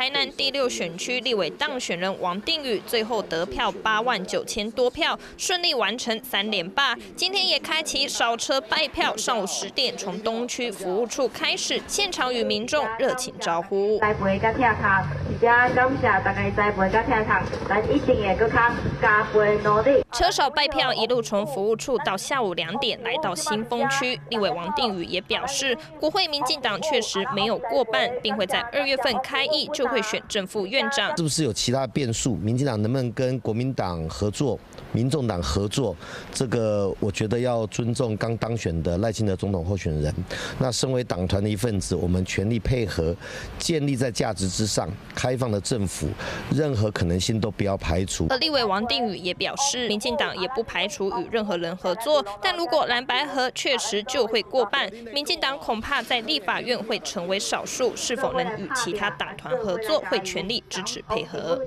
台南第六选区立委当选人王定宇，最后得票八万九千多票，顺利完成三连霸。今天也开启扫车拜票，上午十点从东区服务处开始，现场与民众热情招呼。栽培甲听卡，而且感谢大家栽培甲听卡，咱一定会更加加倍努力。车手拜票一路从服务处到下午两点来到新丰区，立委王定宇也表示，国会民进党确实没有过半，并会在二月份开议就会选正副院长。是不是有其他变数？民进党能不能跟国民党合作？民众党合作？这个我觉得要尊重刚当选的赖清德总统候选人。那身为党团的一份子，我们全力配合，建立在价值之上开放的政府，任何可能性都不要排除。而立委王定宇也表示。民进党也不排除与任何人合作，但如果蓝白合确实就会过半，民进党恐怕在立法院会成为少数。是否能与其他党团合作，会全力支持配合。